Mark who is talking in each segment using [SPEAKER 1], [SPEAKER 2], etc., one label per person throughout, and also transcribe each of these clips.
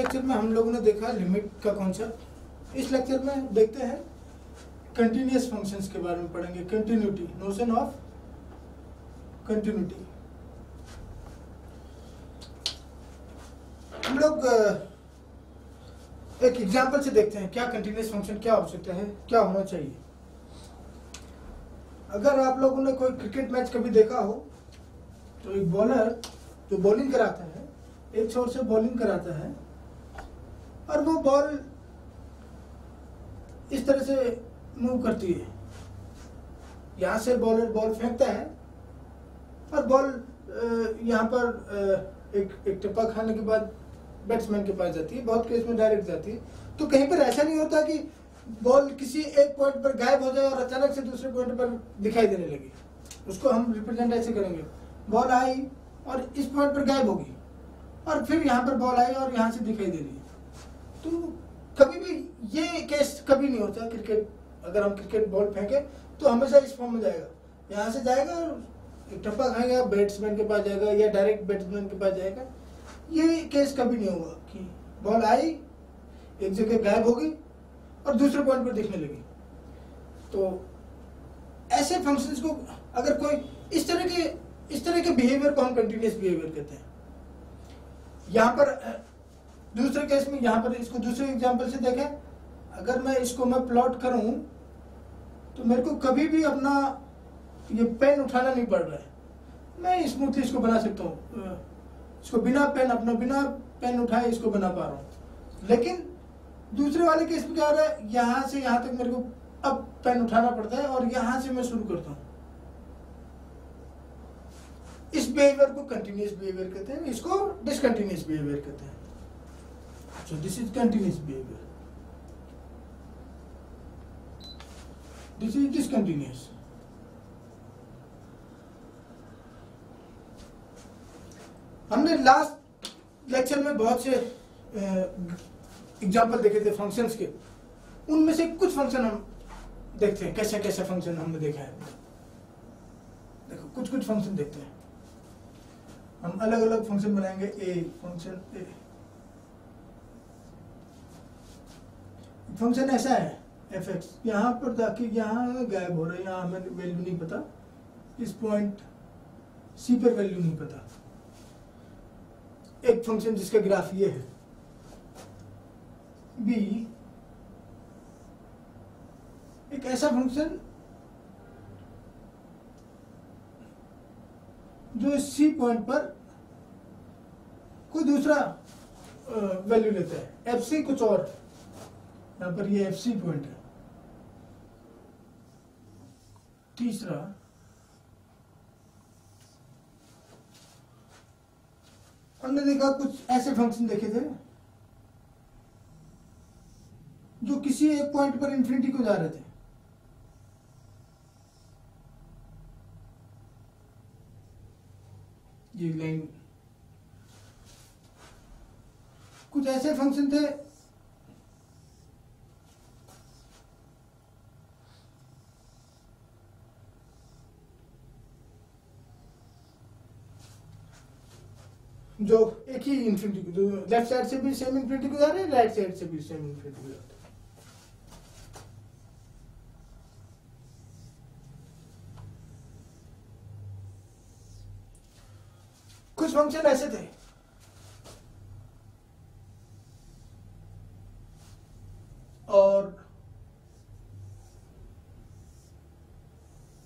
[SPEAKER 1] Lecture में हम लोगों ने देखा लिमिट का कॉन्सेप्ट इस लेक्चर में देखते हैं कंटिन्यूस फ़ंक्शंस के बारे में पढ़ेंगे। कंटिन्यूटी नोशन ऑफ़ कंटिन्यूटी हम लोग एक एग्जांपल से देखते हैं क्या कंटिन्यूस फ़ंक्शन क्या हो सकता है, क्या होना चाहिए। अगर आप लोगों ने कोई क्रिकेट मैच कभी देखा हो तो एक बॉलर जो बॉलिंग कराता है, एक छोर से बॉलिंग कराता है और वो बॉल इस तरह से मूव करती है। यहाँ से बॉलर बॉल फेंकता है और बॉल यहाँ पर एक एक टिप्पा खाने के बाद बैट्समैन के पास जाती है, बहुत केस में डायरेक्ट जाती है। तो कहीं पर ऐसा नहीं होता कि बॉल किसी एक पॉइंट पर गायब हो जाए और अचानक से दूसरे पॉइंट पर दिखाई देने लगे। उसको हम रिप्रेजेंट ऐसे करेंगे। बॉल आई और इस पॉइंट पर गायब होगी और फिर यहाँ पर बॉल आई और यहाँ से दिखाई दे रही तो कभी भी ये केस कभी नहीं होता क्रिकेट अगर हम क्रिकेट बॉल फेंके तो हमेशा इस फॉर्म में जाएगा। यहाँ से जाएगा और टप्पा खाएगा बैट्समैन के पास जाएगा या डायरेक्ट बैट्समैन के पास जाएगा। ये केस कभी नहीं होगा कि बॉल आई, एक जगह गायब होगी और दूसरे पॉइंट पर दिखने लगी। तो ऐसे फ़ंक्शंस को अगर कोई इस तरह के, इस तरह के बिहेवियर को हम कंटिन्यूस बिहेवियर कहते हैं। यहाँ पर दूसरे केस में यहाँ पर इसको दूसरे एग्ज़ाम्पल से देखें। अगर मैं इसको मैं प्लॉट करूँ तो मेरे को कभी भी अपना ये पेन उठाना नहीं पड़ रहा है। मैं स्मूथली इसको बना सकता हूँ। इसको बिना पेन अपना बिना पेन उठाए इसको बना पा रहा हूँ। लेकिन दूसरे वाले केस में क्या हो रहा है? यहाँ से यहाँ तक मेरे को अब पेन उठाना पड़ता है और यहाँ से मैं शुरू करता हूँ। इस बिहेवियर को कंटिन्यूस बिहेवियर कहते हैं, इसको डिसकंटिन्यूस बिहेवियर कहते हैं। So this is continuous behavior. This is discontinuous. हमने लास्ट लेक्चर में बहुत से एग्ज़ाम्पल देखे थे फ़ंक्शंस के। उनमें से कुछ फ़ंक्शन हम देखते हैं। कैसे कैसे फ़ंक्शन हमने देखा है? देखो, कुछ कुछ फ़ंक्शन देखते हैं। हम अलग अलग फ़ंक्शन बनाएँगे। ए फ़ंक्शन ए फ़ंक्शन ऐसा है एफ़ एक्स यहाँ पर जाके यहाँ गायब हो रहा है, यहाँ हमें वैल्यू नहीं पता। इस पॉइंट सी पर वैल्यू नहीं पता। एक फ़ंक्शन जिसका ग्राफ ये है। बी एक ऐसा फ़ंक्शन जो इस सी पॉइंट पर कोई दूसरा वैल्यू लेता है। एफ़ सी कुछ और। यहाँ पर ये एफ़ सी पॉइंट है। तीसरा, हमने देखा कुछ ऐसे फ़ंक्शन देखे थे, जो किसी एक पॉइंट पर इंफिनिटी को जा रहे थे। ये लाइन कुछ ऐसे फ़ंक्शन थे जो एक ही इंफिनिटी को लेफ़्ट साइड से भी सेम इंफिनिटी को जा रहे हैं राइट साइड से भी सेम इंफिनिटी को जा रहे कुछ फ़ंक्शन ऐसे थे। और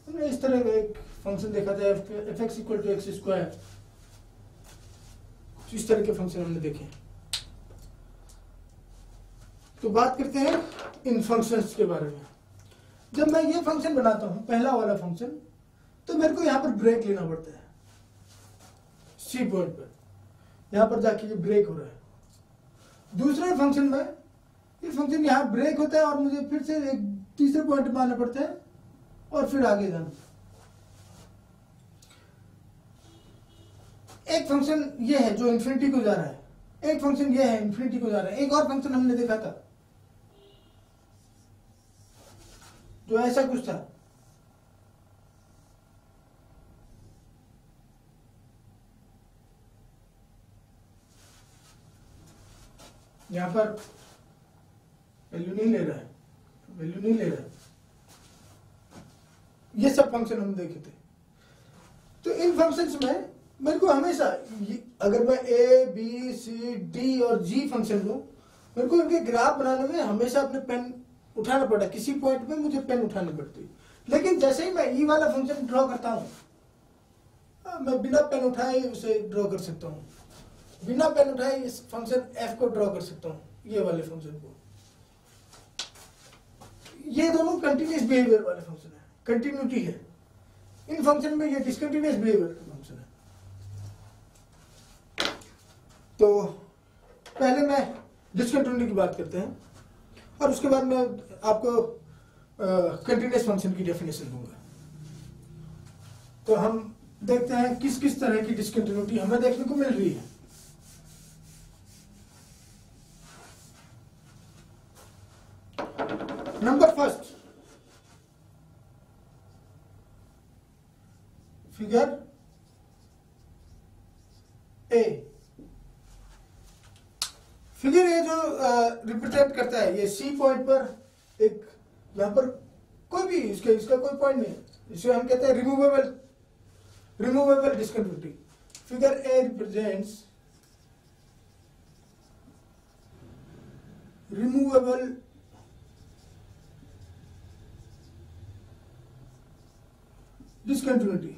[SPEAKER 1] हमने इस तरह का एक फ़ंक्शन देखा था f x equal to x square इस तरह के फ़ंक्शन हमने देखे। तो बात करते हैं इन फ़ंक्शंस के बारे में। जब मैं ये फ़ंक्शन बनाता हूँ, पहला वाला फ़ंक्शन तो मेरे को यहाँ पर ब्रेक लेना पड़ता है। सी पॉइंट पर। यहाँ पर जाके ये ब्रेक हो रहा है। दूसरे फ़ंक्शन में, ये फ़ंक्शन यहाँ ब्रेक होता है और मुझे फिर से एक तीसरे पॉइंट पर आना पड़ता है और फिर आगे जाना। एक फ़ंक्शन ये है जो इंफिनिटी को जा रहा है। एक फ़ंक्शन ये है इन्फिनिटी को जा रहा है। एक और फ़ंक्शन हमने देखा था। जो ऐसा कुछ था। यहाँ पर वैल्यू नहीं ले रहा है। वैल्यू नहीं ले रहा है। ये सब फ़ंक्शन हम देखे थे। तो इन फ़ंक्शंस में मेरे को हमेशा अगर मैं ए बी सी डी और जी फ़ंक्शन लू मेरे को इनके ग्राफ बनाने में हमेशा अपने पेन उठाना पड़ा किसी पॉइंट पे मुझे पेन उठानी पड़ती लेकिन जैसे ही मैं ई वाला फ़ंक्शन ड्रॉ करता हूँ मैं बिना पेन उठाए उसे ड्रॉ कर सकता हूँ। बिना पेन उठाए इस फ़ंक्शन एफ़ को ड्रॉ कर सकता हूँ, ये वाले फ़ंक्शन को। ये दोनों कंटिन्यूस बिहेवियर वाले फ़ंक्शन है। कंटिन्यूटी है। इन फ़ंक्शन में ये डिसकंटिन्यूस बिहेवियर का फ़ंक्शन है तो पहले मैं डिसकंटिन्यूटी की बात करते हैं और उसके बाद मैं आपको कंटिन्यूस फ़ंक्शन की डेफिनेशन दूँगा। तो हम देखते हैं किस किस तरह की डिसकंटिन्यूटी हमें देखने को मिल रही है। Number first figure A figure ये जो रिप्रेजेंट करता है, ये सी पॉइंट पर एक, यहाँ पर कोई भी, इसके, इसका कोई पॉइंट नहीं इसे हम कहते हैं removable removable discontinuity figure A represents removable discontinuity.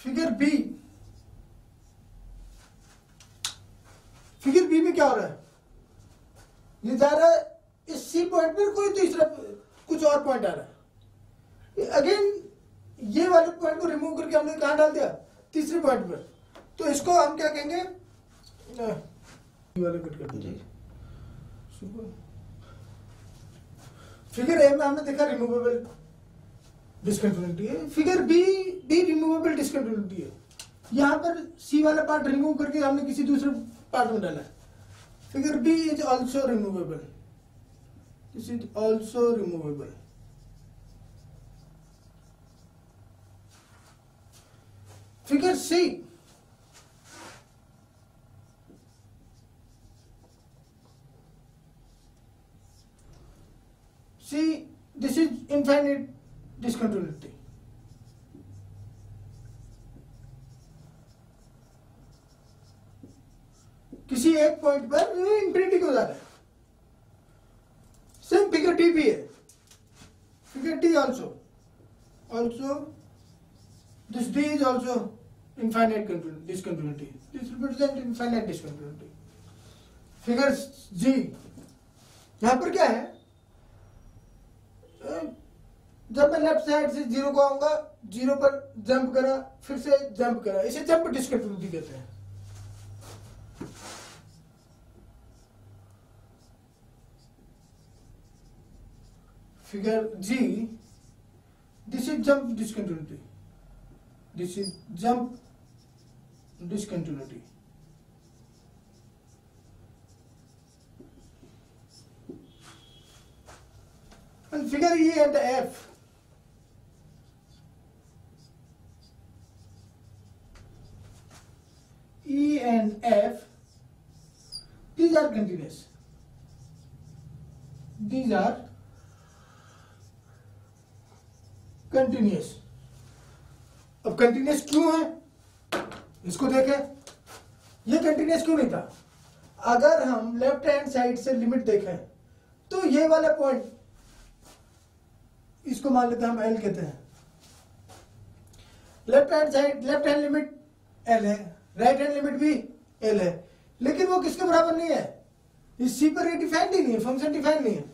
[SPEAKER 1] Figure B figure B में क्या हो रहा है ये जा रहा है इस सी पॉइंट पर कोई तीसरा कुछ और पॉइंट आ रहा है। अगेन ये वाले पॉइंट को रिमूव करके हमने कहा डाल दिया? तीसरे पॉइंट पर। तो इसको हम क्या कहेंगे? वाले कट कर दीजिए फिगर ए में हमने देखा रिमूवेबल डिस्कंटिन्यूटी है। Figure B B removable discontinuity है। यहाँ पर सी वाला पार्ट रिमूव करके हमने किसी दूसरे पार्ट में डाला है। Figure B is also removable. This is also removable. Figure C See, this is infinite discontinuity. किसी एक पॉइंट पर इंफिनिटी हो जाता है। सेम फिगर टी भी है। Figure T also also this D is also infinite discontinuity. This represents infinite discontinuity. Figure G यहाँ पर क्या है? जब मैं लेफ़्ट साइड से ज़ीरो को आऊँगा ज़ीरो पर जंप करा, फिर से जंप करा। इसे जंप डिस्कंटिन्यूटी कहते हैं। figure G, this is jump discontinuity. This is jump discontinuity. And figure E and F, continuous. अब कंटिन्यूस क्यों है? इसको देखें। ये कंटिन्यूस क्यों नहीं था? अगर हम लेफ़्ट हैंड साइड से लिमिट देखें तो ये वाला पॉइंट इसको मान लेते हैं हम एल कहते हैं। Left hand side left hand limit L है राइट हैंड लिमिट भी एल है। लेकिन वो किसके बराबर नहीं है? इस पर डिफाइंड ही नहीं है फ़ंक्शन डिफाइंड नहीं है।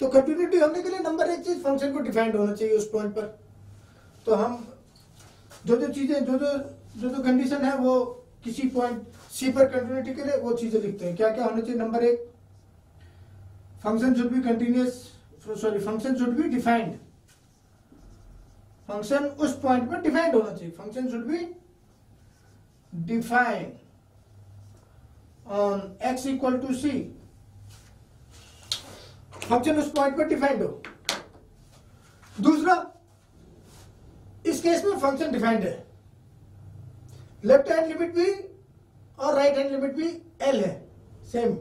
[SPEAKER 1] तो कंटिन्यूटी होने के लिए नंबर एक चीज़ फ़ंक्शन को डिफाइंड होना चाहिए उस पॉइंट पर। तो हम जो जो चीज़ें जो जो जो जो कंडीशन है, वो किसी पॉइंट सी पर कंटिन्यूटी के लिए वो चीज़ें लिखते हैं। क्या क्या होना चाहिए? नंबर एक function should be continuous sorry function should be defined function उस पॉइंट पर डिफाइंड होना चाहिए। Function should be defined on x equal to c function उस पॉइंट पर डिफाइंड हो। दूसरा इस केस में फ़ंक्शन डिफाइंड है। लेफ़्ट हैंड लिमिट भी और राइट हैंड लिमिट भी एल है सेम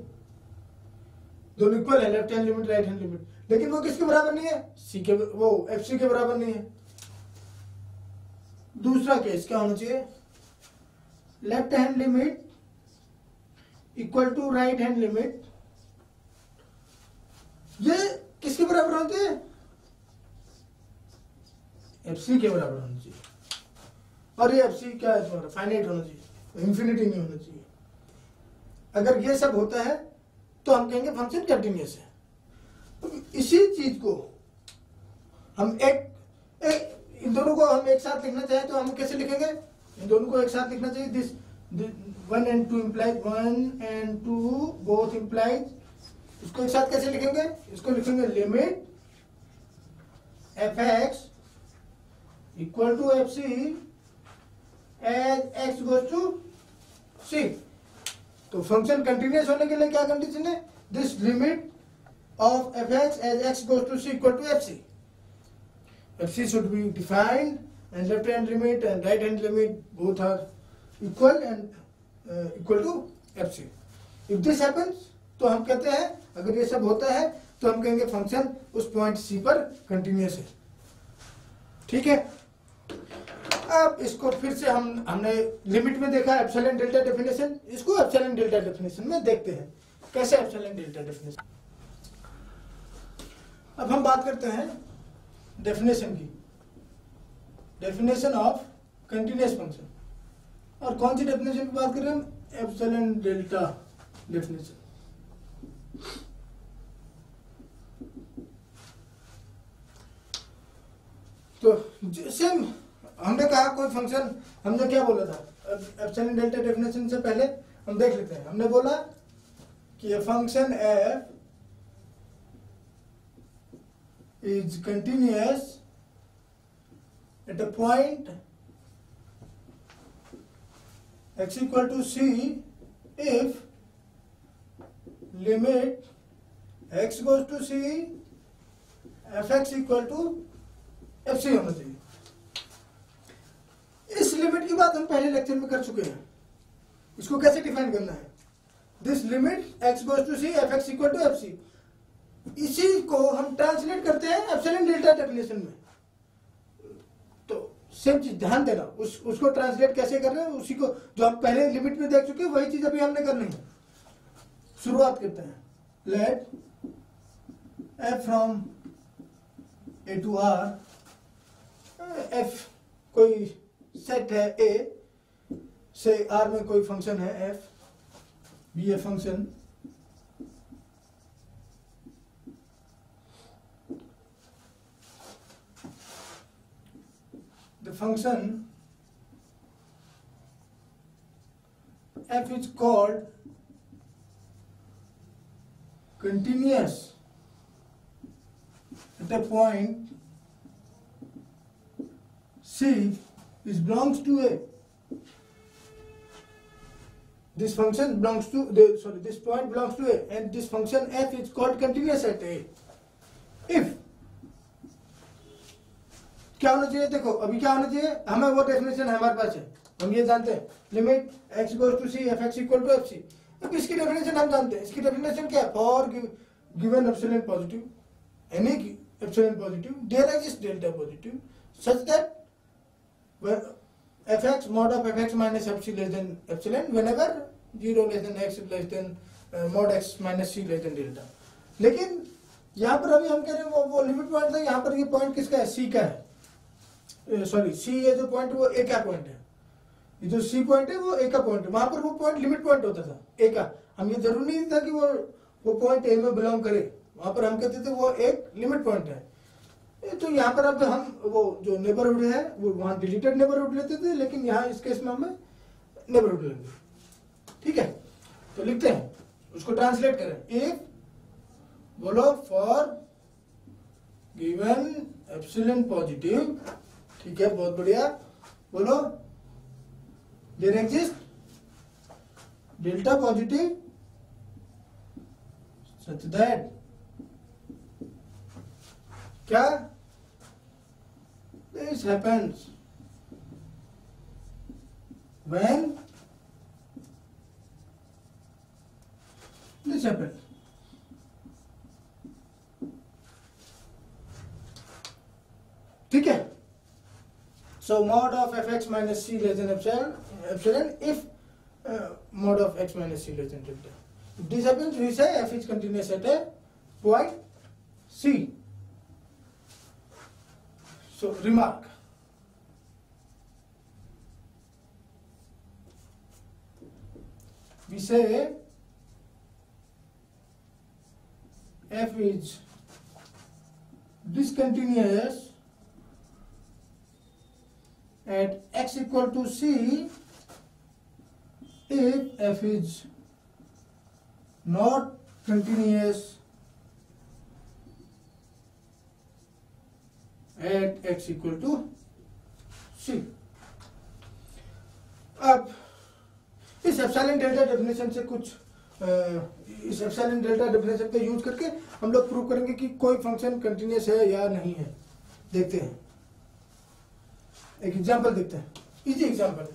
[SPEAKER 1] दोनों इक्वल है left hand limit right hand limit लेकिन वो किसके बराबर नहीं है? सी के वो एफ़ सी के बराबर नहीं है। दूसरा केस क्या होना चाहिए? Left hand limit equal to right hand limit ये किसके बराबर होते हैं? एफ़ सी के बराबर होना चाहिए। और ये एफ़ सी क्या है तुम्हारा? फाइनाइट होना चाहिए। इंफिनिटी नहीं होना चाहिए। अगर ये सब होता है तो हम कहेंगे फ़ंक्शन कंटिन्यूस है। तो इसी चीज़ को हम एक, एक इन दोनों को हम एक साथ लिखना चाहें तो हम कैसे लिखेंगे? इन दोनों को एक साथ लिखना चाहिए। This one and two implies one and two both implies इसको एक साथ कैसे लिखेंगे? इसको लिखेंगे limit f x equal to f c as x goes to c तो फ़ंक्शन कंटिन्यूस होने के लिए क्या कंडीशन है? This limit of f x as x goes to c equal to f c f c should be defined and left hand limit and right hand limit both are equal and uh, equal to fc if this happens तो हम कहते हैं अगर ये सब होता है तो हम कहेंगे फ़ंक्शन उस पॉइंट सी पर कंटिन्यूस है। ठीक है? अब इसको फिर से हम, हमने लिमिट में देखा एप्सिलॉन डेल्टा डेफिनेशन इसको एप्सिलॉन डेल्टा डेफिनेशन में देखते हैं। कैसे एप्सिलॉन डेल्टा डेफिनेशन अब हम बात करते हैं डेफिनेशन की। डेफिनेशन ऑफ़ कंटिन्यूस फ़ंक्शन और कौन सी डेफिनेशन की बात कर रहे हैं एप्सिलॉन डेल्टा डेफिनेशन तो सेम हमने कहा कोई फ़ंक्शन हमने क्या बोला था? एप्सिलॉन डेल्टा डेफिनेशन से पहले हम देख लेते हैं। हमने बोला कि ये function f is continuous at a point x equal to c if limit x goes to c fx equal to fc होना चाहिए। इस लिमिट की बात हम पहले लेक्चर में कर चुके हैं। इसको कैसे डिफाइन करना है? This limit x goes to c f x equal to f c इसी को हम ट्रांसलेट करते हैं एप्सिलॉन डेल्टा डेफिनेशन में। तो सेम चीज़, ध्यान देना, उस, उसको ट्रांसलेट कैसे कर रहे हैं, उसी को, जो हम पहले लिमिट में देख चुके हैं, वही चीज़ अभी हमने करनी है। शुरुआत करते हैं। Let f from A to R f कोई सेट है ए से आर में कोई फ़ंक्शन है f be a function the function f is called continuous at the point c is belongs to a, this function belongs to, the, sorry, this point belongs to a, and this function f is called continuous at a. If, क्या होना चाहिए? देखो, अभी क्या होना चाहिए? हमें वो डेफिनेशन हमारे पास है। हम ये जानते हैं। Limit x goes to c f x equal to f c अब इसकी डेफिनेशन हम जानते हैं। इसकी डेफिनेशन क्या है? For given epsilon positive any epsilon positive there exist delta positive such that f x mod of f x minus f c less than epsilon whenever zero less than x less than mod x minus c less than delta लेकिन यहाँ पर अभी हम कह रहे हैं वो, वो लिमिट पॉइंट था यहाँ पर ये पॉइंट किसका है? सी का है। सॉरी सी ये जो पॉइंट वो ए का पॉइंट है। ये जो सी पॉइंट है वो ए का पॉइंट है। वहाँ पर वो पॉइंट लिमिट पॉइंट होता था ए का। हम ये ज़रूरी नहीं था कि वो वो पॉइंट ए में बिलोंग करे। वहाँ पर हम कहते थे वो एक लिमिट पॉइंट है। तो यहाँ पर अब हम वो जो नेबरहुड है, वो वहाँ डिलीटेड नेबरहुड लेते थे, लेकिन यहाँ इस केस में हमें नेबरहुड लेंगे ठीक है? तो लिखते हैं। उसको ट्रांसलेट करें। ए बोलो फॉर गिवन एप्सिलॉन पॉजिटिव ठीक है, बहुत बढ़िया। बोलो there exist delta positive such that क्या? this happens when this happens ठीक है so mod of fx minus c less than epsilon epsilon if uh, mod of x minus c less than delta if this happens we say f is continuous at a point c so remark. We say f is discontinuous at x equal to c if f is not continuous at x equal to c अब इस epsilon delta definition से कुछ अ, इस epsilon delta definition का use करके हम लोग प्रूव करेंगे कि कोई फ़ंक्शन कंटिन्यूस है या नहीं है। देखते हैं। एक एग्जांपल देखते हैं। इजी एग्जांपल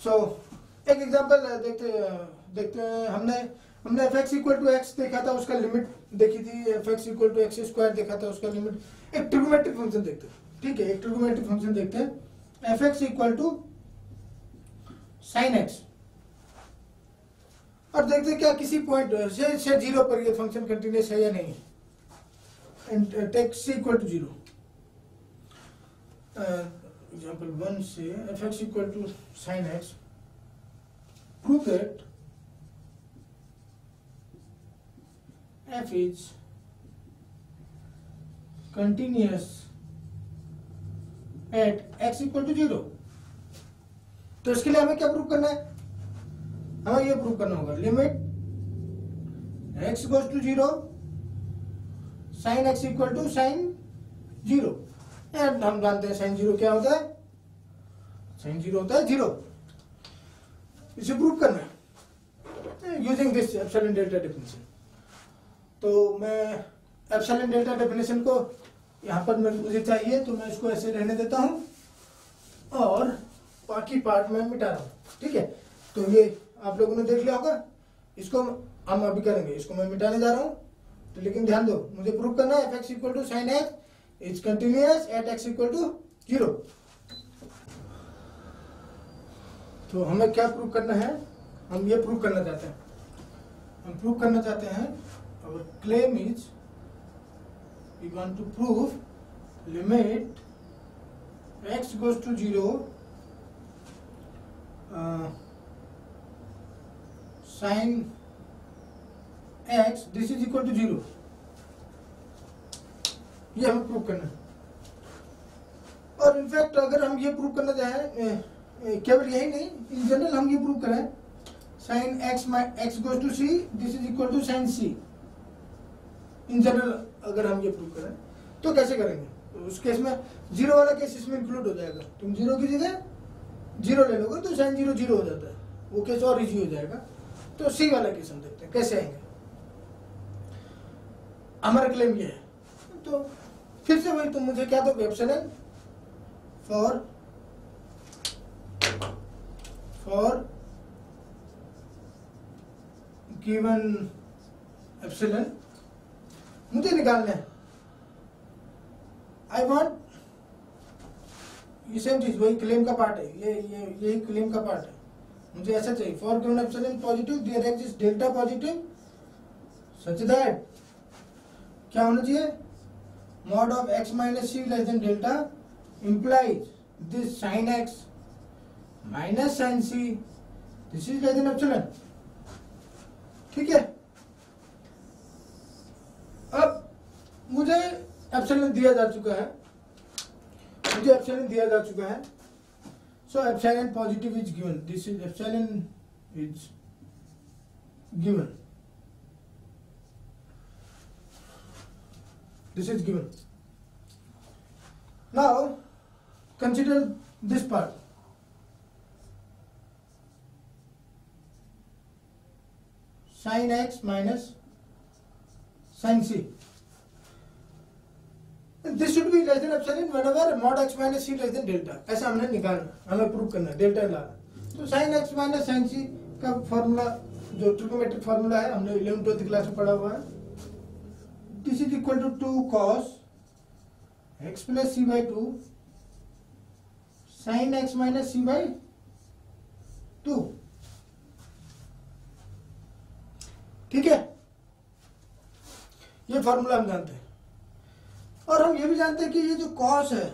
[SPEAKER 1] सो so, एक एग्जांपल देखते देखते हैं हमने। हमने f x equal to x देखा था, उसका लिमिट देखी थी f x equal to x square देखा था, उसका लिमिट एक ट्रिगोमेट्रिक फ़ंक्शन देखते हैं, ठीक है? एक ट्रिगोमेट्रिक फ़ंक्शन देखते हैं। F x equal to sine x और देखते क्या किसी पॉइंट से से ज़ीरो पर ये फ़ंक्शन कंटिन्यूस है या नहीं। And equal to zero example one से f x equal to sine x prove that f is continuous at x equal to zero तो इसके लिए हमें क्या प्रूव करना है? हमें ये प्रूव करना होगा। Limit x goes to zero sine x equal to sine zero हम जानते हैं साइन ज़ीरो क्या होता है? साइन ज़ीरो होता है ज़ीरो इसे प्रूव करना है। Using this epsilon delta definition तो मैं एप्सिलॉन डेल्टा डेफिनेशन को यहाँ पर मुझे चाहिए तो मैं इसको ऐसे रहने देता हूँ और बाकी पार्ट में मिटा रहा हूँ। ठीक है? तो ये आप लोगों ने देख लिया होगा। इसको हम अभी करेंगे। इसको मैं मिटाने जा रहा हूँ। तो लेकिन ध्यान दो, मुझे प्रूव करना है f x equal to sine x is continuous at x equal to zero तो हमें क्या प्रूव करना है? हम ये प्रूव करना चाहते हैं। हम प्रूव करना चाहते हैं और claim is we want to prove limit x goes to zero sine x this is equal to zero ये हमें प्रूव करना है। और इनफैक्ट अगर हम ये प्रूव करना चाहें केवल यही नहीं इन जनरल हम ये प्रूव करें। Sine x x goes to c this is equal to sine c in general अगर हम ये प्रूव करें तो कैसे करेंगे? उस केस में ज़ीरो वाला केस इसमें इंक्लूड हो जाएगा। तुम ज़ीरो की जगह ज़ीरो ले लोगे तो साइन ज़ीरो ज़ीरो हो जाता है। वो केस और इजी हो जाएगा। तो सी वाला केस हम देखते हैं, कैसे आएँगे? हमारा क्लेम ये है। तो फिर से वही तुम मुझे क्या दो epsilon for for given epsilon मुझे निकालना। है आई वॉन्ट ये सेम चीज़, वही क्लेम का पार्ट है। ये ये, यही क्लेम का पार्ट है। मुझे ऐसा चाहिए। For given epsilon positive there exist delta positive such that क्या होना चाहिए? Mod of x minus c less than delta implies this sin x minus sin c this is less than epsilon ठीक है अब मुझे एप्सिलॉन दिया जा चुका है। मुझे एप्सिलॉन दिया जा चुका है। So epsilon positive is given this is epsilon is given this is given. Now, consider this part. Sine x minus sine c this should be less than epsilon whenever mod x minus c less than delta ऐसा हमने निकालना, हमें prove करना delta लाना तो sine x minus sine c का formula जो trigonometric formula है, हमने इलेवन ट्वेल्थ क्लास में पढ़ा हुआ है। This is equal to two cos x plus c by two sine x minus c by two ठीक है? ये फॉर्मूला हम जानते हैं। और हम ये भी जानते हैं कि ये जो कॉस है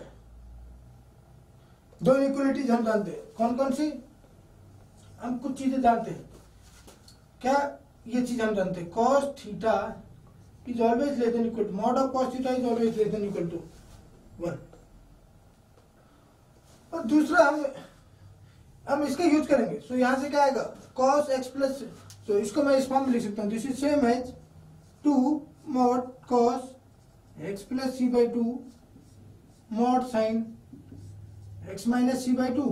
[SPEAKER 1] दो इक्वलिटीज हम जानते हैं। कौन कौन सी? हम कुछ चीज़ें जानते हैं। क्या ये चीज़ हम जानते हैं? Cos theta is always less than equal to mod of cos theta is always less than equal to one और दूसरा हम हम इसका यूज़ करेंगे। सो so, यहाँ से क्या आएगा? कॉस एक्स प्लस तो इसको मैं इस फॉर्म में लिख सकता हूँ। This is same as two mod cos x plus c by two mod sine x minus c by two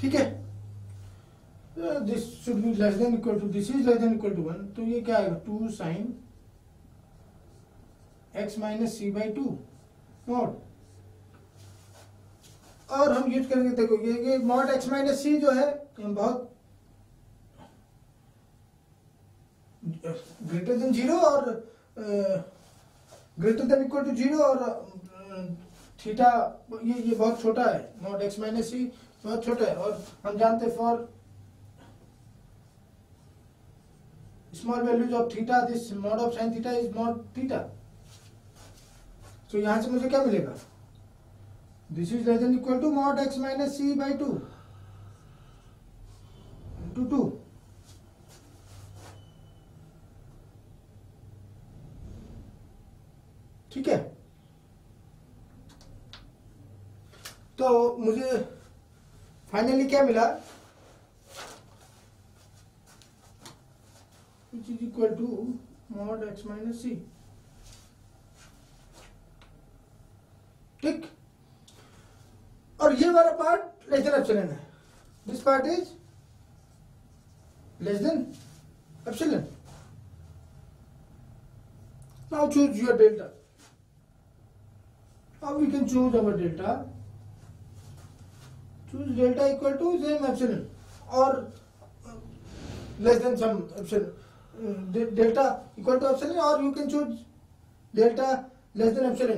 [SPEAKER 1] ठीक है? This should be less than equal to this is less than equal to one तो ये क्या आएगा two sine x minus c by two mod और हम use करेंगे, देखो, ये ये मॉड एक्स माइनस सी जो है बहुत ग्रेटर देन ज़ीरो और greater than equal to zero और थीटा ये ये बहुत छोटा है मॉड एक्स माइनस सी बहुत छोटा है, और हम जानते हैं for small values of theta this mod of sine theta is mod theta तो यहाँ से मुझे क्या मिलेगा? This is less than equal to mod x minus c by 2 into 2 ठीक है? तो मुझे फाइनली क्या मिला? Which is equal to mod x minus c ठीक? और ये वाला पार्ट लेस देन एप्सिलॉन है। This part is less than epsilon now choose your delta. अब we can choose our delta choose delta equal to same epsil और less than some epsil delta equal to epsil और you can choose delta less than epsil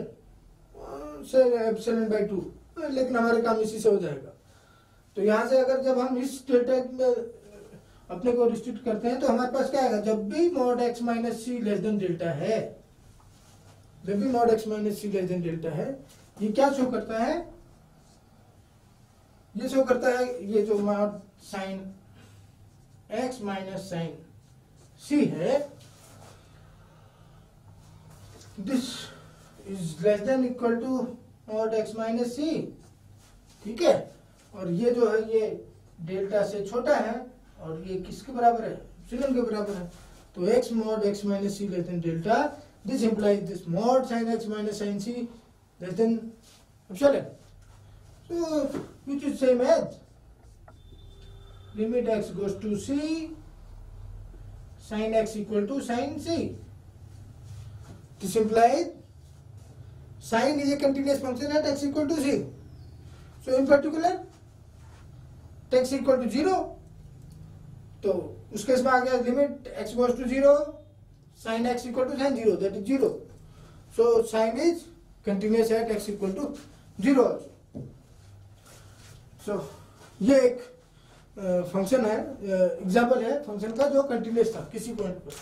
[SPEAKER 1] से एप्सिल by two लेकिन हमारे काम इसी से हो जाएगा। तो यहाँ से अगर जब हम इस डेटा में uh, अपने को रिस्ट्रिक्ट करते हैं तो हमारे पास क्या आएगा? जब भी mod x minus c less than delta है जब भी mod x minus c less than delta है। ये क्या शो करता है? ये शो करता है ये जो mod sine x minus sine c है this is less than equal to mod x minus c ठीक है? और ये जो है, ये डेल्टा से छोटा है, और ये किसके बराबर है? के बराबर है। तो x mod x minus c less than delta This implies this mod sin x minus sin c less than epsilon. So which is same as limit x goes to c sin x equal to sin c. This implies sin is a continuous function at x equal to c. So in particular x equal to 0 तो उसके इसमें आ गया limit x goes to zero sine x equal to sine zero that is zero so sine is continuous at x equal to zero so ये एक function है example है function का जो कंटिन्यूस था, किसी पॉइंट पर।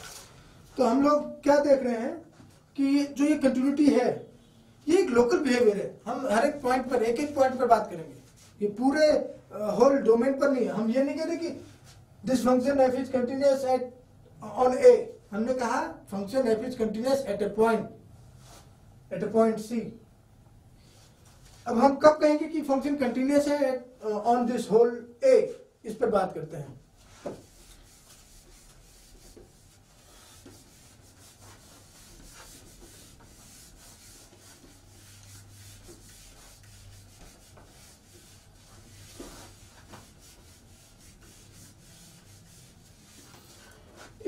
[SPEAKER 1] तो हम लोग क्या देख रहे हैं कि जो ये कंटिन्यूटी है, ये एक लोकल बिहेवियर है। हम हर एक पॉइंट पर, एक एक पॉइंट पर बात करेंगे। ये पूरे होल डोमेन पर नहीं है। हम ये नहीं कह रहे कि this function f is continuous at on A हमने कहा function f is continuous at a point at a point c अब हम कब कहेंगे कि फ़ंक्शन कंटिन्यूस है ऑन दिस होल ए इस पर बात करते हैं।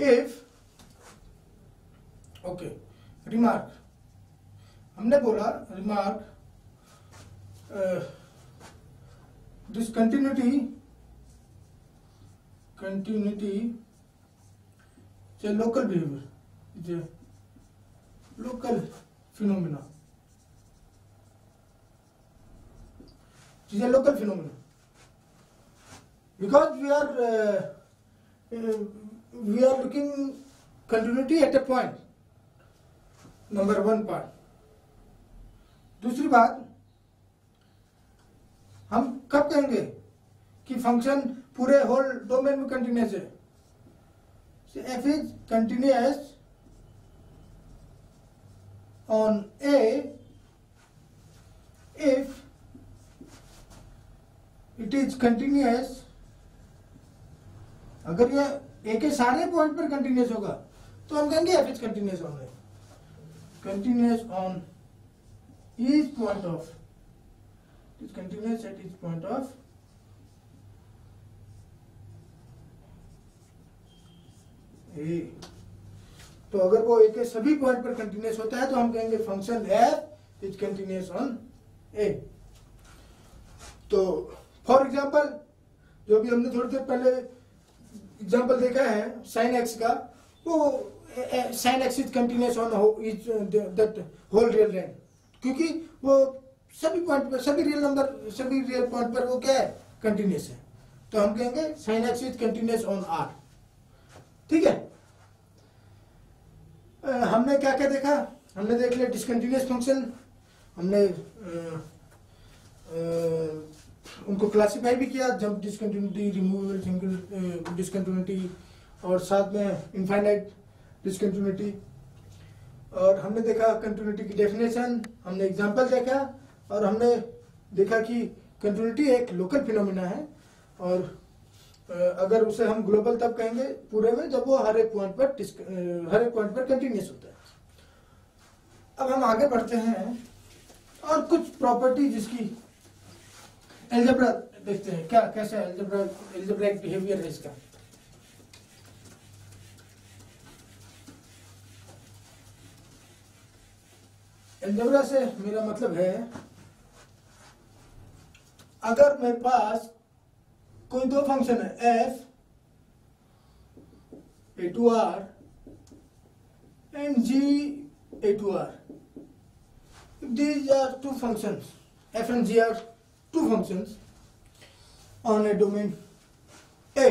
[SPEAKER 1] If रिमार्क हमने बोला remark this continuity continuity local behaviour is local phenomena local phenomena because we are we are looking continuity at a point number one part. दूसरी बात, हम कब कहेंगे कि फ़ंक्शन पूरे होल डोमेन में कंटिन्यूस है? F is continuous on A if it is continuous अगर ये ए के सारे पॉइंट पर कंटिन्यूस होगा तो हम कहेंगे f is continuous on A continuous on each point of is continuous at each point of A तो अगर वो ए के सभी पॉइंट पर कंटिन्यूस होता है तो हम कहेंगे function f is continuous on A तो फॉर एग्जांपल जो भी हमने थोड़ी देर पहले एग्जांपल देखा है साइन एक्स का, वो sine x is continuous on is that whole real line क्योंकि वो सभी पॉइंट पर, सभी रियल नंबर सभी रियल पॉइंट पर वो क्या है? कंटिन्यूस है। तो हम कहेंगे sine x is continuous on R ठीक है? हमने क्या क्या देखा? हमने देख लिया डिसकंटिन्यूस फ़ंक्शन हमने उनको क्लासिफाई भी किया जब डिसकंटिन्यूटी रिमूवेबल डिसकंटिन्यूटी और साथ में इनफाइनाइट डिसकंटिन्यूटी और हमने देखा कंटिन्यूटी की डेफिनेशन हमने एग्जांपल देखा, और हमने देखा कि कंटिन्यूटी एक लोकल फिनोमिना है। और अगर उसे हम ग्लोबल तब कहेंगे पूरे में, जब वो हर एक पॉइंट पर हर एक पॉइंट पर कंटिन्यूस होता है। अब हम आगे बढ़ते हैं, और कुछ प्रॉपर्टी जिसकी एल्जेब्रा देखते हैं। क्या, कैसे एल्जेब्रा एल्जेब्रिक बिहेवियर है इसका? एल्जेब्रा से मेरा मतलब है, अगर मेरे पास कोई दो फ़ंक्शन है f A to R and g A to R these are two functions, f and g are two functions on a domain a.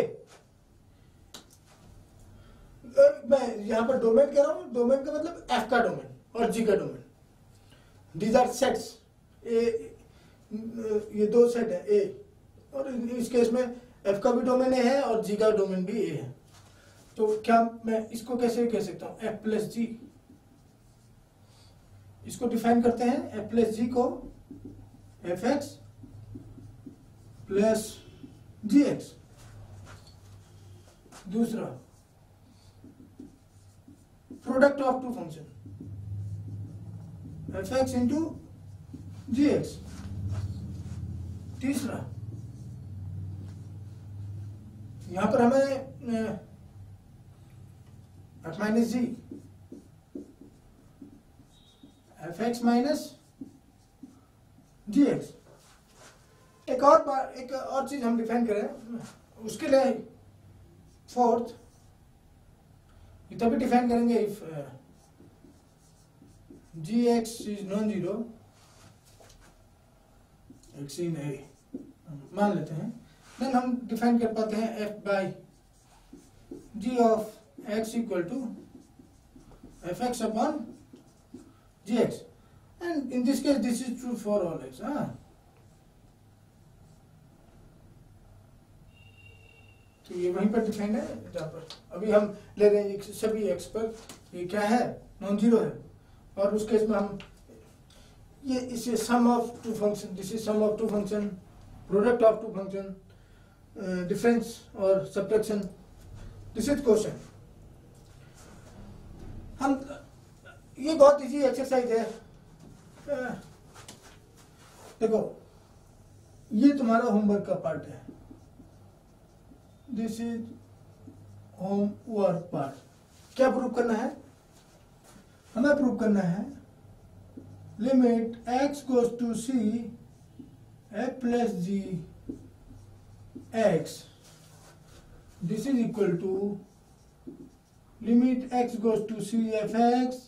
[SPEAKER 1] मैं यहाँ पर डोमेन कह रहा हूँ डोमेन का मतलब f का डोमेन और g का domain these are sets A ये दो सेट है ए और इस केस में एफ़ का भी डोमेन ए है और जी का डोमेन भी ए है. तो क्या मैं इसको कैसे कह सकता हूँ? एफ़ प्लस जी इसको डिफाइन करते हैं. एफ़ प्लस जी को f x plus g x दूसरा product of two function f x into g x तीसरा। यहाँ पर हमें f minus g f x minus g x एक और बार, एक और चीज़ हम डिफाइन करें। उसके लिए फोर्थ तभी डिफाइन करेंगे if is non zero x in A मान लेते हैं। देन हम डिफाइन कर पाते हैं f by g of x equal to f x upon g x and in this case this is true for all x हाँ। तो ये वहीं पर डिफाइंड है, जहाँ पर अभी हम ले रहे हैं सभी एक्स पर। ये क्या है? नॉन ज़ीरो है। और उस केस में हम, ये इसे sum of two function this is sum of two function product of two function difference और सब्ट्रैक्शन दिस इज़ क्वेश्चन हम, ये बहुत इजी एक्सरसाइज है। देखो, ये तुम्हारा होमवर्क का पार्ट है। दिस इज़ होमवर्क पार्ट क्या प्रूव करना है? हमें प्रूव करना है। Limit x goes to c f plus g x this is equal to limit x goes to c, f, x,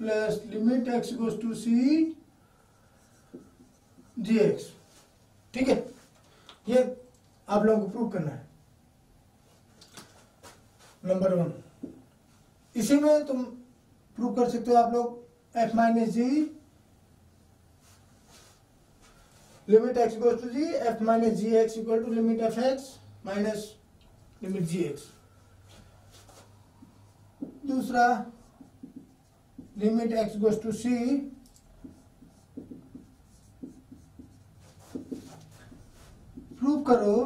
[SPEAKER 1] plus limit x goes to c g x ठीक है? ये आप लोगों को प्रूव करना है। नंबर वन इसी में तुम प्रूव कर सकते हो आप लोग f minus g limit x goes to g f minus g x equal to limit f x minus limit g x दूसरा limit x goes to c prove करो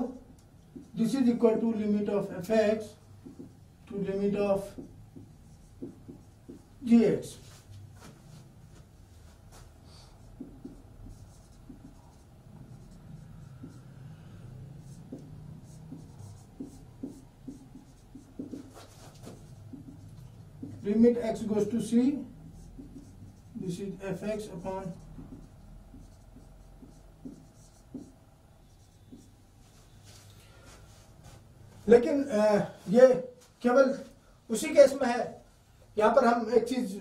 [SPEAKER 1] this is equal to limit of f x to limit of x limit x goes to c this is fx upon लेकिन ये केवल उसी case में है यहाँ पर हम एक चीज़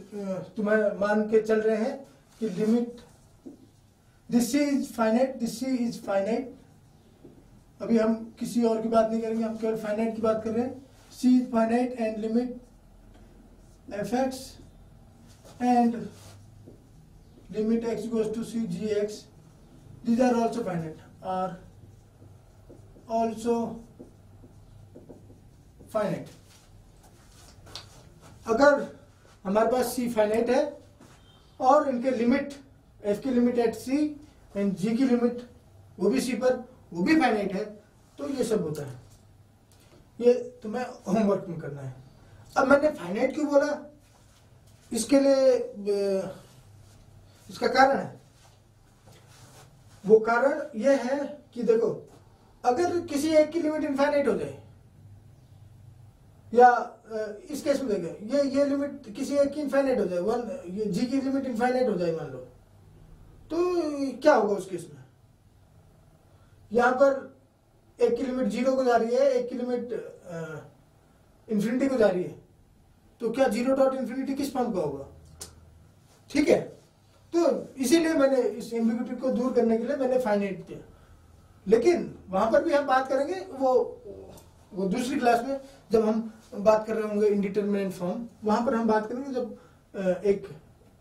[SPEAKER 1] तुम्हें मान के चल रहे हैं कि limit this c is finite this c is finite अभी हम किसी और की बात नहीं करेंगे, हम केवल फाइनाइट की बात कर रहे हैं। C is finite and limit fx and limit x goes to c gx these are also finite, are also finite अगर हमारे पास सी फाइनाइट है और इनके लिमिट एफ़ की limit at c and g की लिमिट वो भी सी पर, वो भी फाइनाइट है तो ये सब होता है। ये तुम्हें होमवर्क में करना है। अब मैंने फाइनाइट क्यों बोला? इसके लिए इसका कारण है। वो कारण यह है कि देखो, अगर किसी एक की लिमिट इनफाइनाइट हो जाए, या इस केस में देखो, ये ये लिमिट किसी एक की इनफाइनाइट हो जाए, वन, ये जी की लिमिट इनफाइनाइट हो जाए, मान लो। तो क्या होगा उस केस में? यहाँ पर एक की लिमिट ज़ीरो को जा रही है, एक की लिमिट इन्फिनिटी को जा रही है। तो क्या ज़ीरो डॉट इन्फिनिटी किस फॉर्म का होगा? ठीक है? तो इसीलिए मैंने इस एम्बिग्यूटी को दूर करने के लिए मैंने फाइनाइट किया। लेकिन वहाँ पर भी हम बात करेंगे, वो वो दूसरी क्लास में जब हम बात कर रहे होंगे इंडिटरमिनेंट फॉर्म वहाँ पर हम बात करेंगे जब एक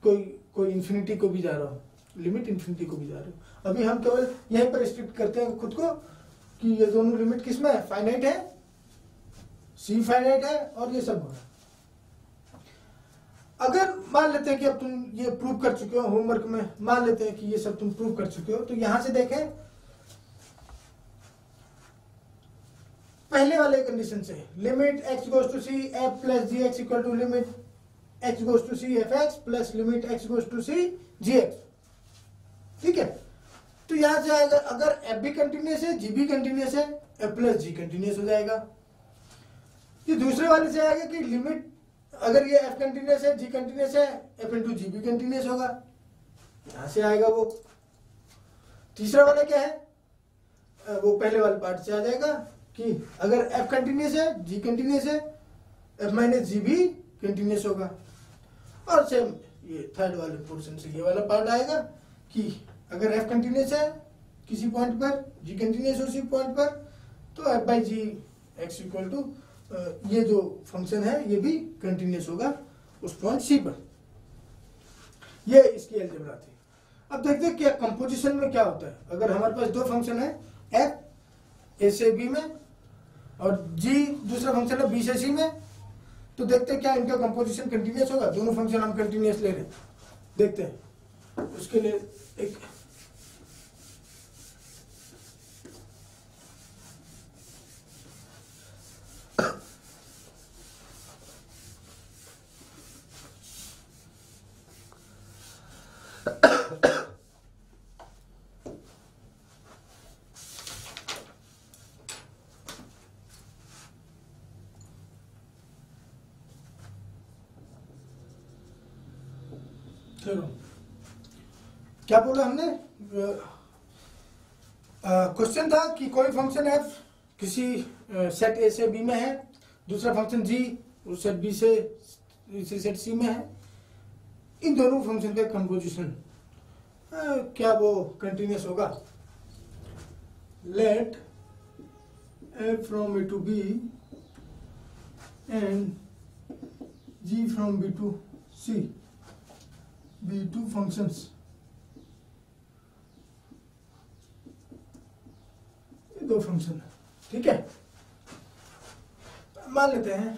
[SPEAKER 1] कोई कोई इन्फिनिटी को भी जा रहा हो। लिमिट इन्फिनिटी को भी जा रही हो। अभी हम केवल यहीं पर रिस्ट्रिक्ट करते हैं खुद को कि ये दोनों लिमिट किसमें है? फाइनाइट है सी फाइनाइट है और ये सब हो है। अगर मान लेते हैं कि अब तुम ये प्रूव कर चुके हो होमवर्क में मान लेते हैं कि ये सब तुम प्रूव कर चुके हो तो यहाँ से देखें पहले वाले कंडीशन से। Limit x goes to c f plus g x equal to limit x goes to c f x plus limit x goes to c g x ठीक है? तो यहाँ से आएगा, अगर एफ़ भी कंटिन्यूस है जी भी कंटिन्यूस है एफ़ प्लस जी कंटिन्यूस हो जाएगा। ये दूसरे वाले से आएगा कि लिमिट अगर ये एफ़ कंटिन्यूस है जी कंटिन्यूस है एफ़ इंटू जी भी कंटिन्यूस होगा। यहाँ से आएगा वो। तीसरा वाला क्या है? वो पहले वाले पार्ट से आ जाएगा। कि अगर एफ़ कंटिन्यूस है जी कंटिन्यूस है एफ़ माइनस जी भी कंटिन्यूस होगा। और सेम ये थर्ड वाले पोर्शन से ये वाला पार्ट आएगा कि अगर एफ़ कंटिन्यूस है, किसी पॉइंट पर जी कंटिन्यूस उसी पॉइंट पर तो f by g x equal to ये जो फ़ंक्शन है, ये भी कंटिन्यूस होगा उस पॉइंट सी पर। ये इसकी एल्जेब्रा थी। अब देखते हैं क्या कंपोजिशन में क्या होता है। अगर हमारे पास दो फ़ंक्शन है एफ़ ए से बी में और जी, दूसरा फ़ंक्शन है बी से सी में। तो देखते हैं क्या इनका कंपोजिशन कंटिन्यूस होगा। दोनों फ़ंक्शन हम कंटिन्यूस ले रहे हैं। देखते हैं। उसके लिए एक क्या बोला हमने? क्वेश्चन था कि कोई फ़ंक्शन एफ़ किसी सेट ए से बी में है, दूसरा फ़ंक्शन जी उस सेट बी से, इसी सेट सी में है। इन दोनों फ़ंक्शन का कंपोजिशन क्या वो कंटिन्यूस होगा? Let f from A to B and g from b to c b two functions दो फ़ंक्शन है, ठीक है? मान लेते हैं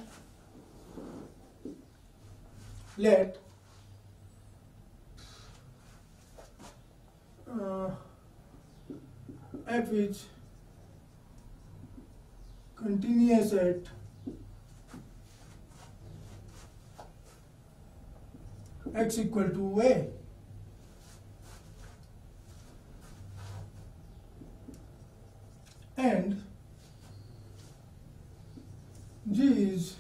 [SPEAKER 1] let f is continuous at x equal to a And g is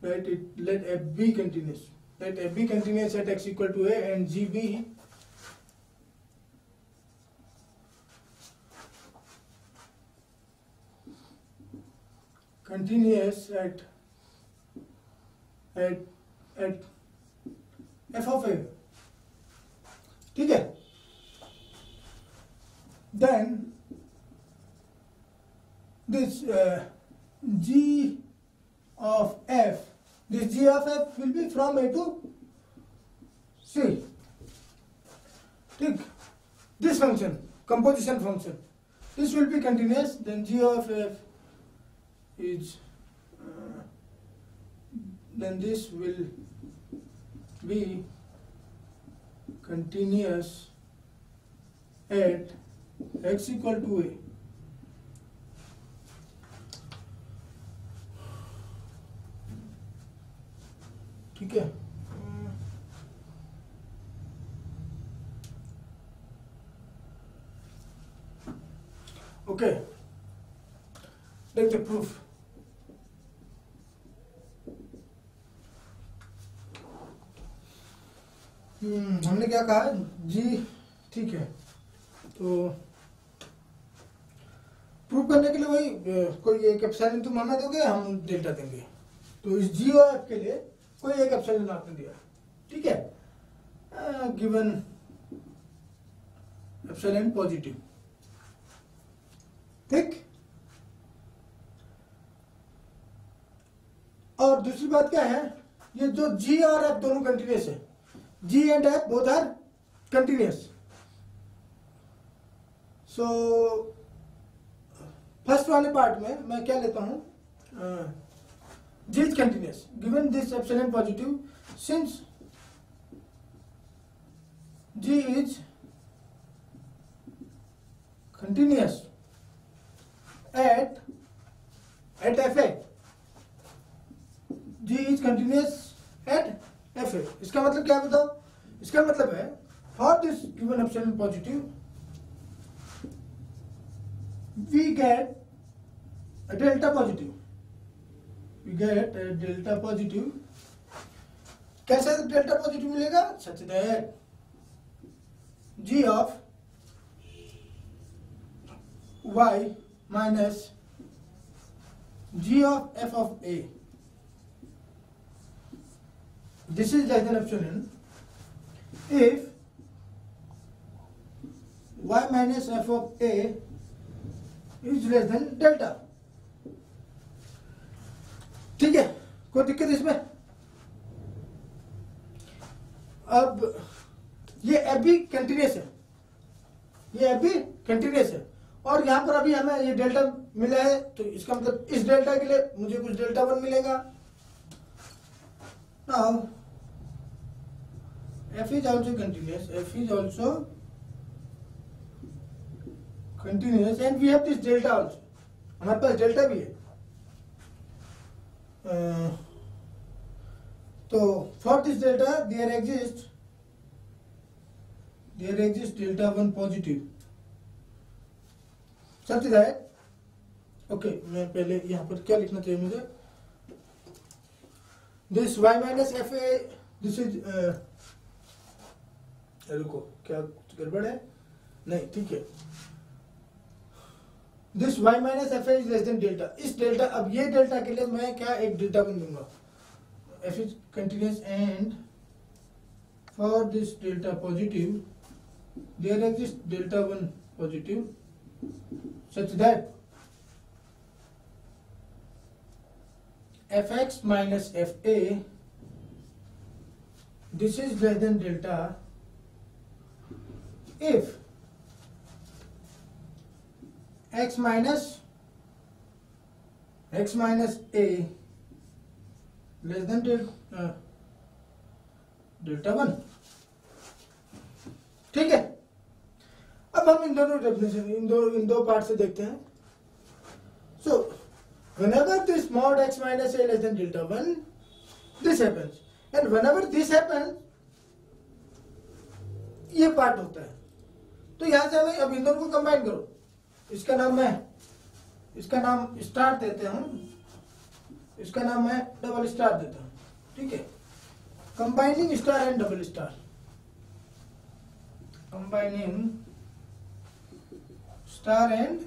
[SPEAKER 1] let it let f be continuous. Let f be continuous at x equal to a and g be continuous at at at f of a ठीक है then this uh, g of f this g of f will be from a to c. ठीक this function composition function. This will be continuous then g of f is uh, then this will be continuous at x equal to a. ठीक है? Okay let the proof हमने क्या कहा? जी ठीक है। तो prove करने के लिए वही कोई एक एप्सिलॉन तुम हमें दोगे, हम डेल्टा देंगे। तो इस जी और एफ़ के लिए कोई एक एप्सिलॉन आपने दिया। ठीक है? गिवन एप्सिलॉन पॉजिटिव ठीक? और दूसरी बात क्या है? ये जो जी और एफ़ दोनों कंटिन्यूस है। G and F both are continuous. So first वाले पार्ट में मैं क्या लेता हूँ? This continuous given this epsilon positive since g is continuous at at f a g is continuous at f a इसका मतलब क्या बताओ? इसका मतलब है for this given epsilon positive we get delta positive we get delta positive कैसे delta positive मिलेगा? Such that g of y minus g of f of a this is जैसे if y minus f of a is less than delta ठीक है? कोई दिक्कत इसमें? अब ये एफ़ भी कंटिन्यूस है। ये एफ़ भी कंटिन्यूस है। और यहाँ पर अभी हमें ये डेल्टा मिला है तो इसका मतलब इस डेल्टा के लिए मुझे कुछ डेल्टा वन मिलेगा। Now, f is also continuous, f is also continuous and we have this delta also. हमारे पास डेल्टा भी है। तो for this delta there exist there exist delta one positive such that okay मैं पहले यहाँ पर क्या लिखना चाहिए मुझे? This y minus f this is uh, रुको क्या गड़बड़ है? नहीं ठीक है। This y minus f is less than delta इस डेल्टा अब ये डेल्टा के लिए मैं क्या एक डेल्टा बन दूँगा? F is continuous and for this delta positive there exist delta one positive such that f x minus f is less than delta if x minus x minus a less than del, uh, delta one ठीक है अब हम इन दोनों definition इन दो इन दो पार्ट से देखते हैं so whenever this mod x minus a less than delta 1 this happens and whenever this happens ये पार्ट होता है तो यहाँ से हमें अब इन दोनों को कंबाइन करो इसका नाम मैं, इसका नाम स्टार देते हैं इसका नाम मैं डबल स्टार देता हूँ। ठीक है? Combining star and double star combining star and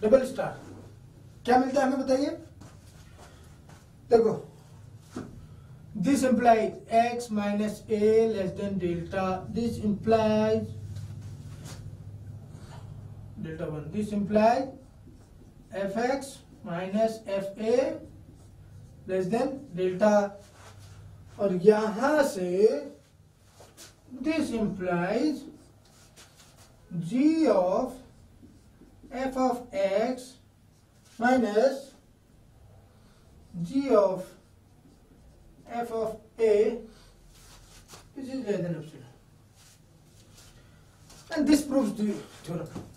[SPEAKER 1] double star क्या मिलता है हमें बताइए? देखो this implies x minus a less than delta this implies delta 1 this implies fx minus fa less than delta और यहाँ से this implies g of f of x minus g of f of a is is lane and this proves दूर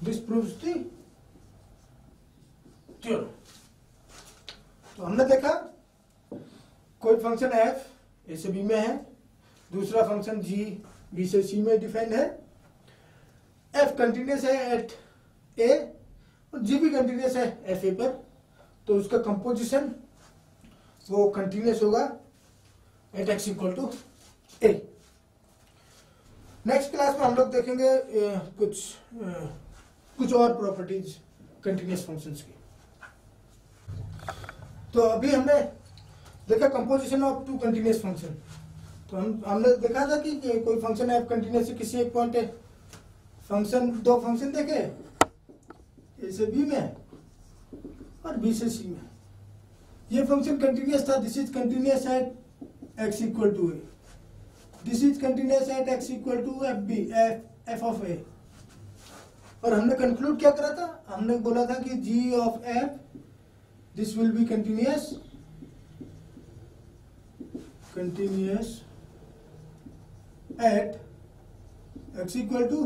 [SPEAKER 1] This proves the theorem. तो हमने देखा, कोई function f ए से B में है, दूसरा फ़ंक्शन g बी से सी में डिफाइंड है। एफ़ कंटिन्यूस है एट ए और जी भी कंटिन्यूस है एफ़ ए पर। तो उसका कंपोजिशन वो कंटिन्यूस होगा at x equal to a next class में हम लोग देखेंगे कुछ कुछ और प्रॉपर्टीज़ कंटिन्यूस फ़ंक्शंस की। तो अभी हमने देखा composition of two continuous function तो हम हमने देखा था कि, कोई फ़ंक्शन एफ़ कंटिन्यूस किसी एक पॉइंट है फ़ंक्शन दो फ़ंक्शन देखे ए से बी में और बी से सी में। ये फ़ंक्शन कंटिन्यूस था this is continuous at x equal to a this is continuous at x equal to f b f f of a और हमने कंक्लूड क्या करा था? हमने बोला था कि g of f this will be continuous continuous at x equal to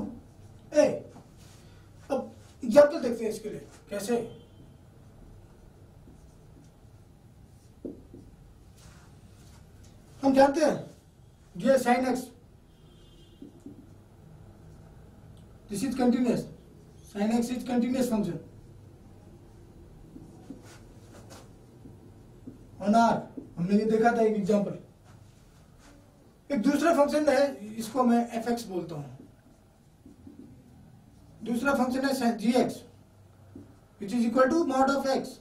[SPEAKER 1] a अब एग्ज़ाम्पल देखते हैं इसके लिए, कैसे? हम जानते हैं ये sine x this is continuous sine x is continuous function on R हमने ये देखा था एक एग्जांपल एक दूसरा फ़ंक्शन है, इसको मैं एफ़ एक्स बोलता हूँ. दूसरा फ़ंक्शन है g x which is equal to mod of x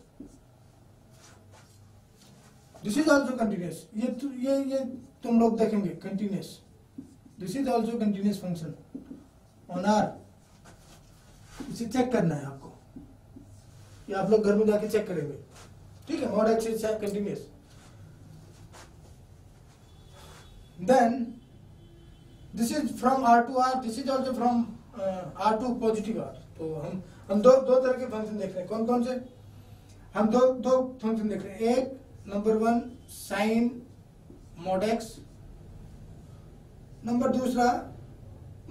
[SPEAKER 1] this is also continuous ये ये ये तुम लोग देखेंगे continuous this is also continuous function on R इसे चेक करना है आपको। ये आप लोग घर में जाके चेक करेंगे। ठीक है mod x is continuous this is from R to R this is also from uh, R to positive R. तो हम हम दो दो तरह के फ़ंक्शन देख रहे हैं। कौन कौन से? हम दो दो फ़ंक्शन देख रहे हैं। एक number one sine mod x number दूसरा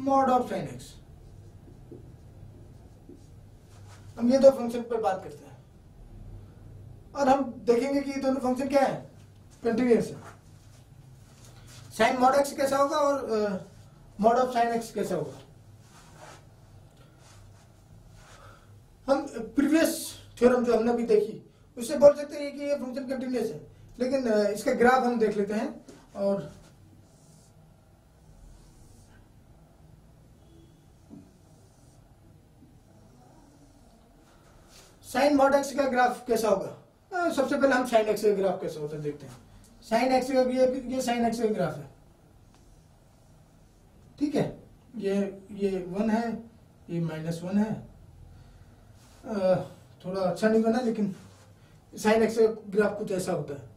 [SPEAKER 1] मॉड ऑफ़ साइन एक्स हम ये दो फ़ंक्शन पर बात करते हैं। और हम देखेंगे कि ये दोनों फ़ंक्शन क्या है। कंटिन्यूस है। साइन मॉड एक्स कैसा होगा और मॉड ऑफ़ साइन एक्स कैसा होगा। हम प्रीवियस थ्योरम जो हमने अभी देखी, उससे बोल सकते हैं कि ये फ़ंक्शन कंटिन्यूस है। लेकिन इसका ग्राफ हम देख लेते हैं और साइन मॉड एक्स का ग्राफ कैसा होगा? सबसे पहले हम साइन एक्स का ग्राफ कैसा होता है देखते हैं। साइन एक्स का ये ये साइन एक्स का ग्राफ है। ठीक है? ये ये वन है ये माइनस वन है। अ, थोड़ा अच्छा नहीं बना लेकिन साइन एक्स का ग्राफ कुछ ऐसा होता है।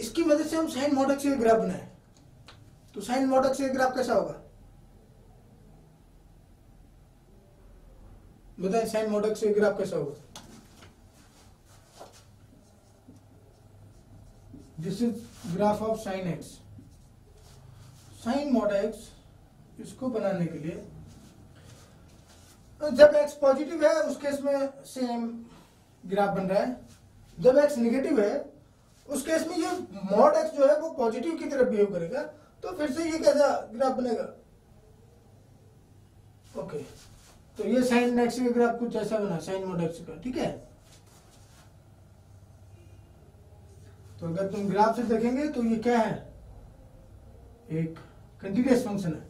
[SPEAKER 1] इसकी वजह से हम साइन मॉड एक्स का ग्राफ बनाए। तो साइन मॉड एक्स का ग्राफ कैसा होगा? बताएँ साइन मोड एक्स ग्राफ कैसा होगा? This is graph of sine x sine mod x इसको बनाने के लिए, जब एक्स पॉजिटिव है, उस केस में सेम ग्राफ बन रहा है। जब एक्स निगेटिव है, उस केस में ये मॉड एक्स जो है, वो पॉजिटिव की तरफ़ बिहेव करेगा तो फिर से ये कैसा ग्राफ बनेगा? ओके तो ये साइन एक्स का ग्राफ कुछ ऐसा बना साइन मोड एक्स का, ठीक है? तो अगर तुम ग्राफ से देखेंगे तो ये क्या है? एक कंटिन्यूस फ़ंक्शन है।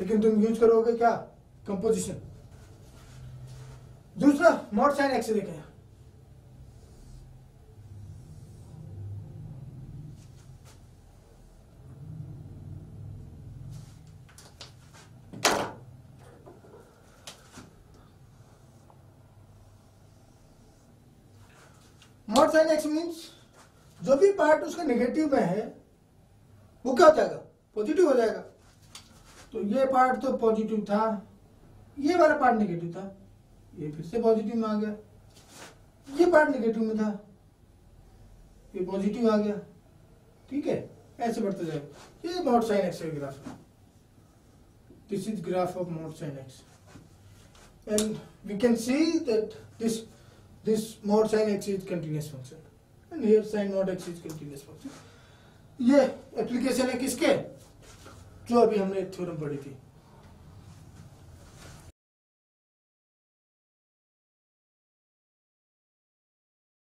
[SPEAKER 1] लेकिन तुम यूज़ करोगे क्या? कंपोजिशन दूसरा मॉड साइन एक्स देखें मॉड साइन एक्स मीन्स जो भी पार्ट उसका नेगेटिव में है, वो क्या हो जाएगा? पॉजिटिव हो जाएगा। तो ये पार्ट तो पॉजिटिव था, ये वाला पार्ट नेगेटिव था, ये फिर से पॉजिटिव में आ गया। ये पार्ट नेगेटिव में था, ये पॉजिटिव आ गया। ठीक है? ऐसे बढ़ते जाएगा। ये mod sine x graph this is graph of mod sine x and we can see that this this mod sin x is continuous function and here sin mod x is continuous function ये application है किसके जो अभी हमने theorem पढ़ी थी